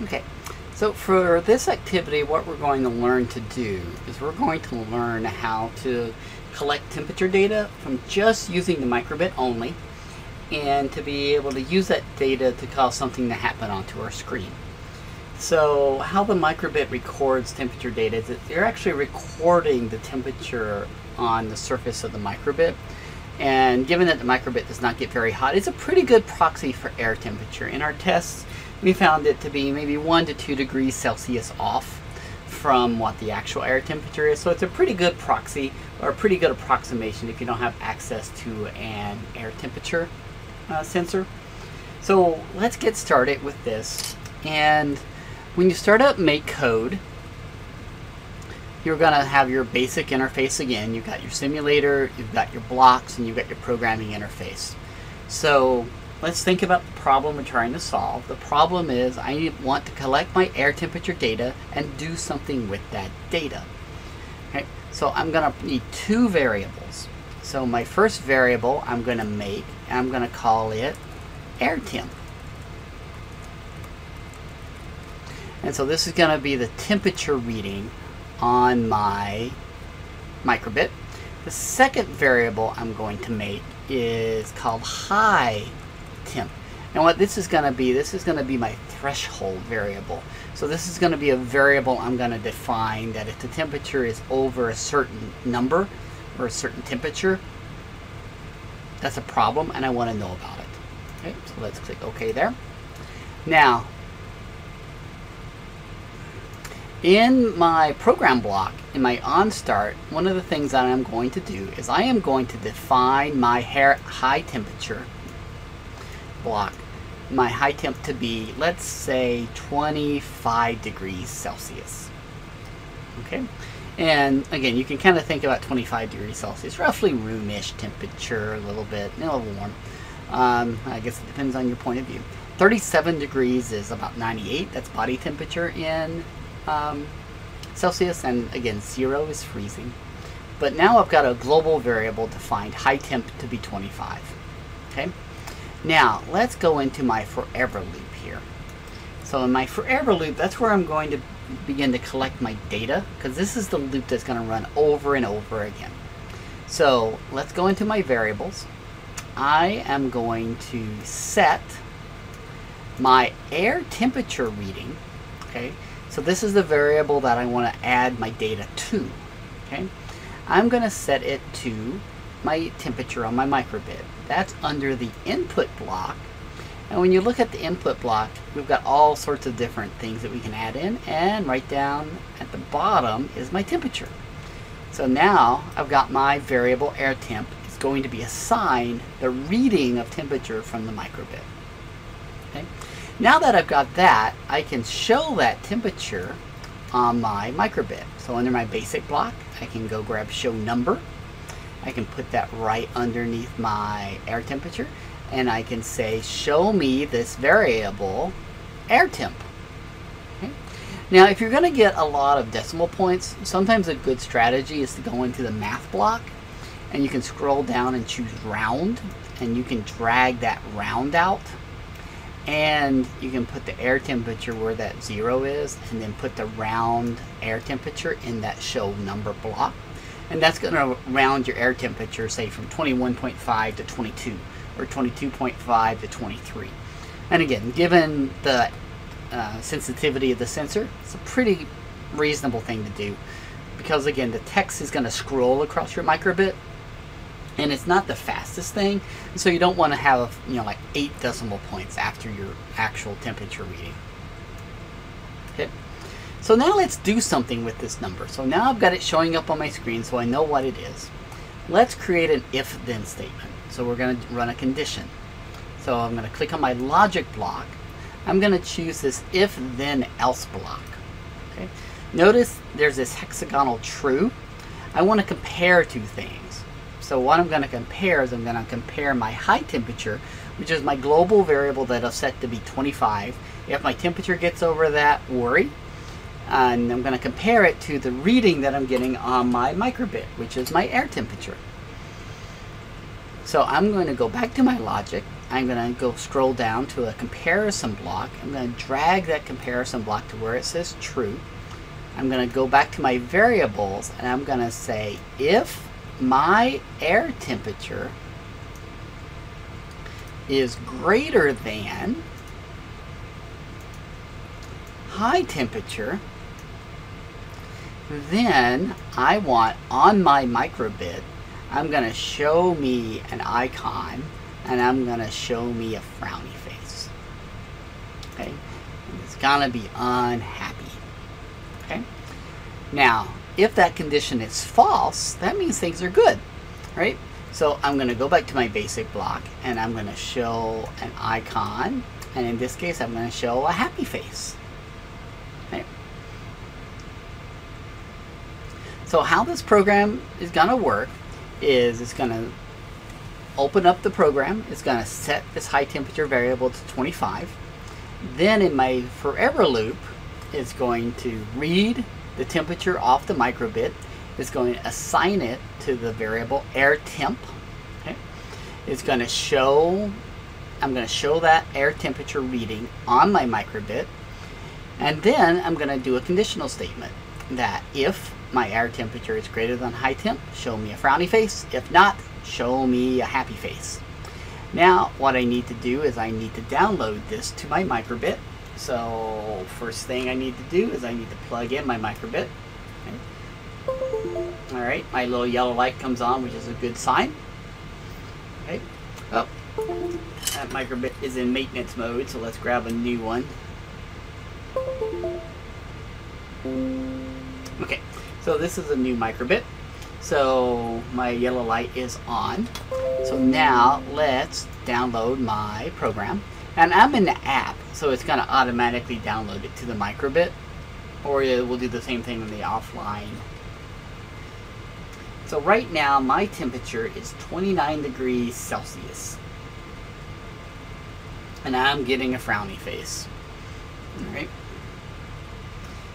Okay, so for this activity, what we're going to learn to do is we're going to learn how to collect temperature data from just using the microbit only and to be able to use that data to cause something to happen onto our screen. So how the microbit records temperature data is that they're actually recording the temperature on the surface of the microbit. And given that the microbit does not get very hot, it's a pretty good proxy for air temperature. In our tests, we found it to be maybe 1 to 2 degrees Celsius off from what the actual air temperature is. So it's a pretty good proxy or a pretty good approximation if you don't have access to an air temperature uh, sensor. So let's get started with this. And when you start up MakeCode, you're going to have your basic interface again. You've got your simulator, you've got your blocks, and you've got your programming interface. So let's think about the problem we're trying to solve. The problem is I want to collect my air temperature data and do something with that data. Okay, so I'm going to need two variables. So my first variable I'm going to make, I'm going to call it air temp. And so this is going to be the temperature reading on my microbit. The second variable I'm going to make is called high temp. And what this is going to be, this is going to be my threshold variable. So this is going to be a variable I'm going to define that if the temperature is over a certain number or a certain temperature, that's a problem and I want to know about it. Okay, so let's click OK there. Now, in my program block, in my onStart, one of the things that I'm going to do is I am going to define my high temperature block, my high temp to be, let's say, 25 degrees Celsius. Okay? And again, you can kind of think about 25 degrees Celsius, roughly roomish temperature, a little bit, a little warm. Um, I guess it depends on your point of view. 37 degrees is about 98, that's body temperature in um, Celsius, and again, zero is freezing. But now I've got a global variable defined high temp to be 25. Okay. Now let's go into my forever loop here. So in my forever loop, that's where I'm going to begin to collect my data because this is the loop that's going to run over and over again. So let's go into my variables. I am going to set my air temperature reading. Okay. So this is the variable that I want to add my data to. Okay, I'm going to set it to my temperature on my microbit. That's under the input block. And when you look at the input block, we've got all sorts of different things that we can add in. And right down at the bottom is my temperature. So now I've got my variable air temp. It's going to be assigned the reading of temperature from the microbit. Okay. Now that I've got that, I can show that temperature on my microbit. So under my basic block, I can go grab show number. I can put that right underneath my air temperature and I can say show me this variable air temp. Now if you're going to get a lot of decimal points, sometimes a good strategy is to go into the math block and you can scroll down and choose round and you can drag that round out and you can put the air temperature where that zero is and then put the round air temperature in that show number block and that's going to round your air temperature say from 21.5 to 22 or 22.5 to 23 and again given the uh, sensitivity of the sensor it's a pretty reasonable thing to do. Because again the text is going to scroll across your microbit and it's not the fastest thing so you don't want to have you know like eight decimal points after your actual temperature reading. Okay so now let's do something with this number. So now I've got it showing up on my screen so I know what it is. Let's create an if then statement. So we're going to run a condition. So I'm going to click on my logic block. I'm going to choose this if then else block. Okay. Notice there's this hexagonal true. I want to compare two things. So what I'm going to compare is I'm going to compare my high temperature, which is my global variable that I've set to be 25. If my temperature gets over that, worry. And I'm going to compare it to the reading that I'm getting on my microbit, which is my air temperature. So I'm going to go back to my logic. I'm going to go scroll down to a comparison block. I'm going to drag that comparison block to where it says true. I'm going to go back to my variables and I'm going to say if my air temperature is greater than high temperature, then I want on my microbit, I'm going to show me an icon and I'm going to show me a frowny face. Okay? And it's going to be unhappy. Okay? Now, if that condition is false, that means things are good, right? So I'm going to go back to my basic block and I'm going to show an icon. And in this case, I'm going to show a happy face. So how this program is going to work is it's going to open up the program. It's going to set this high temperature variable to 25. Then in my forever loop, it's going to read the temperature off the microbit. It's going to assign it to the variable air temp. Okay. It's going to show, I'm going to show that air temperature reading on my microbit. And then I'm going to do a conditional statement that if my air temperature is greater than high temp, show me a frowny face. If not, show me a happy face. Now, what I need to do is I need to download this to my microbit. So, first thing I need to do is I need to plug in my microbit. Okay. Alright, my little yellow light comes on, which is a good sign. Okay. Oh, that microbit is in maintenance mode, so let's grab a new one. Okay, so this is a new microbit. So my yellow light is on. So now let's download my program. And I'm in the app, so it's going to automatically download it to the microbit. Or it will do the same thing in the offline. So right now my temperature is 29 degrees Celsius. And I'm getting a frowny face. Alright.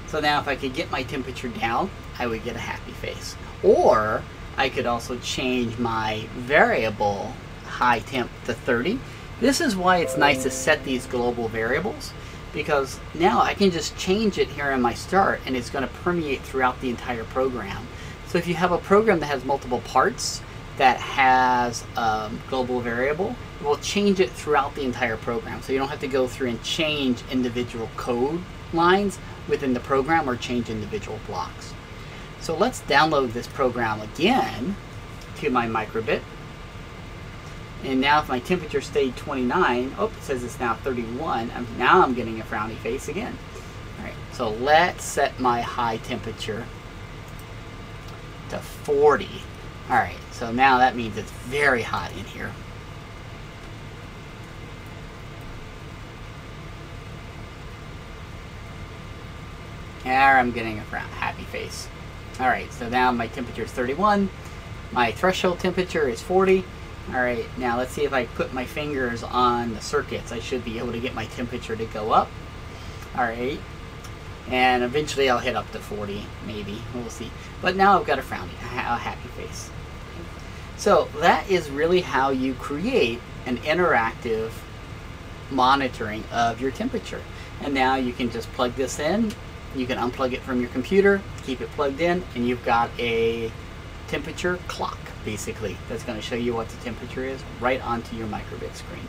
So now if I could get my temperature down, I would get a happy face. Or I could also change my variable high temp to 30. This is why it's nice to set these global variables because now I can just change it here in my start and it's going to permeate throughout the entire program. So if you have a program that has multiple parts that has a um, global variable, it will change it throughout the entire program. So you don't have to go through and change individual code lines within the program or change individual blocks. So let's download this program again to my microbit. And now if my temperature stayed 29, oh, it says it's now 31. I'm, now I'm getting a frowny face again. All right, so let's set my high temperature to 40. All right, so now that means it's very hot in here. There, I'm getting a happy face. All right, so now my temperature is 31. My threshold temperature is 40. All right, now let's see if I put my fingers on the circuits. I should be able to get my temperature to go up. All right, and eventually I'll hit up to 40, maybe. We'll see. But now I've got a frowny, a happy face. So that is really how you create an interactive monitoring of your temperature. And now you can just plug this in you can unplug it from your computer, keep it plugged in, and you've got a temperature clock, basically, that's going to show you what the temperature is right onto your microbit screen.